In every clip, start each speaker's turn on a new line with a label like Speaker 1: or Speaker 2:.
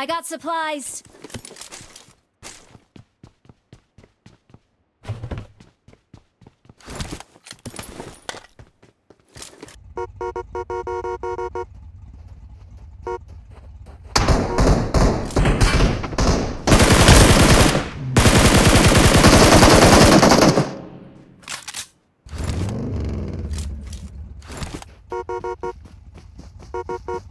Speaker 1: I got supplies. you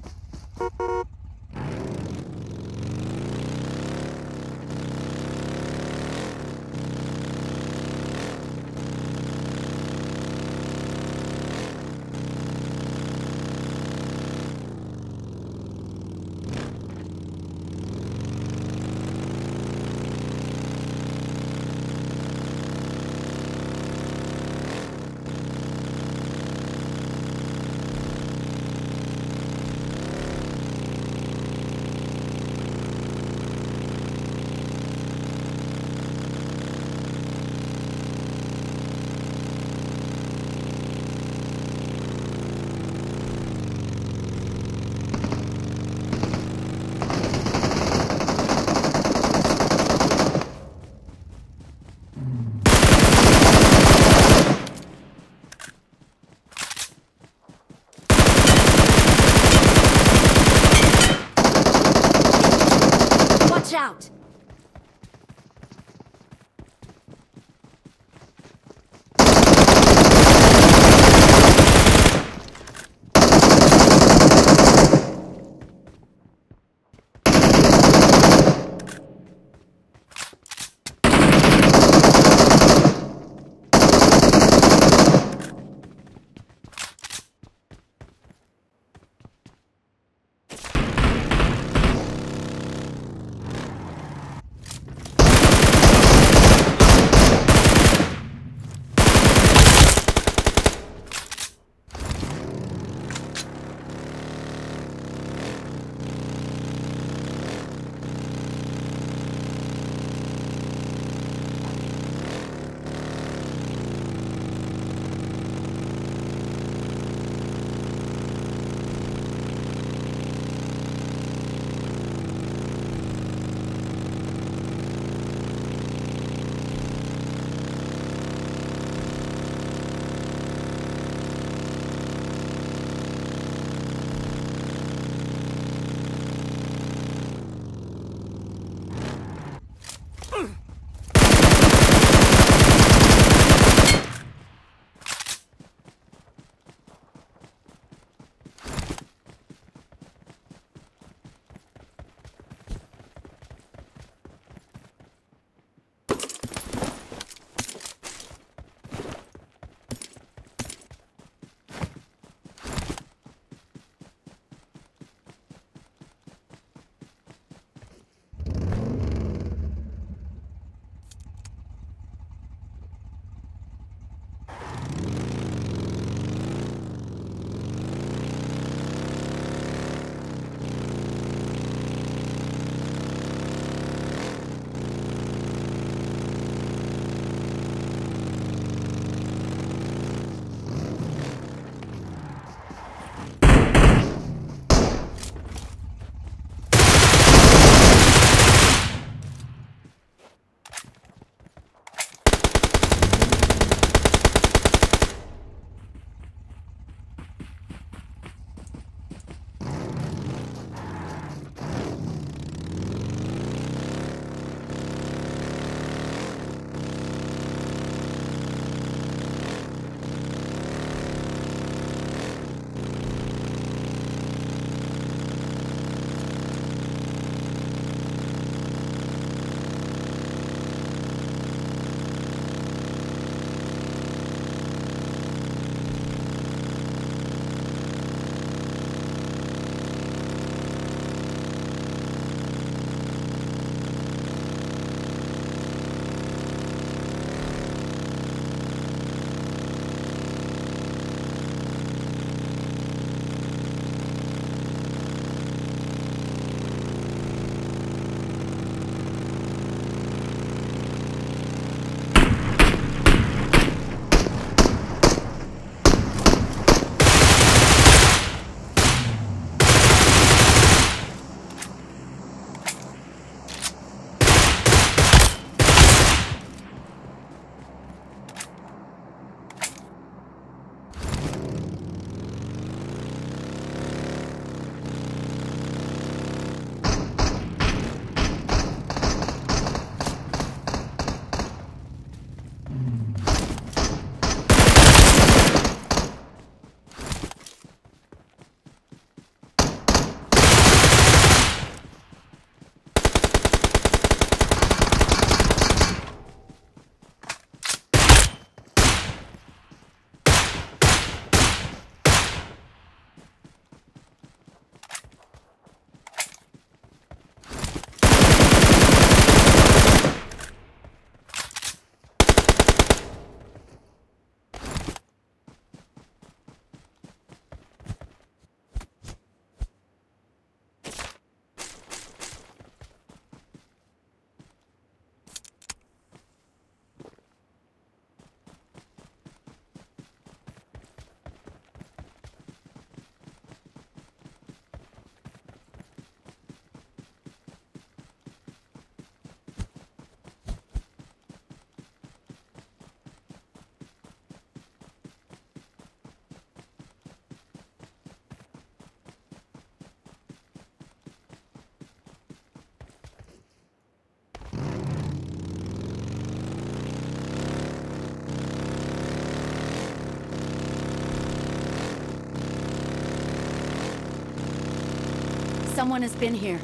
Speaker 1: Someone has been here.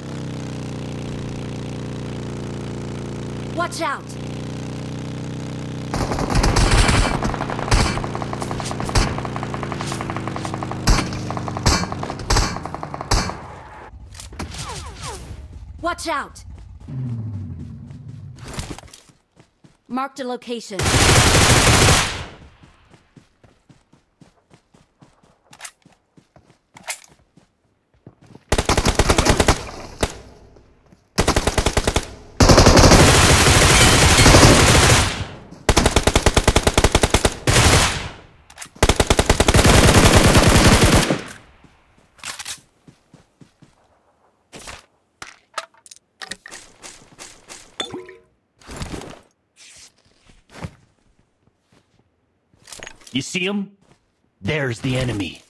Speaker 1: Watch out! Watch out! Marked a location.
Speaker 2: You see him? There's the enemy.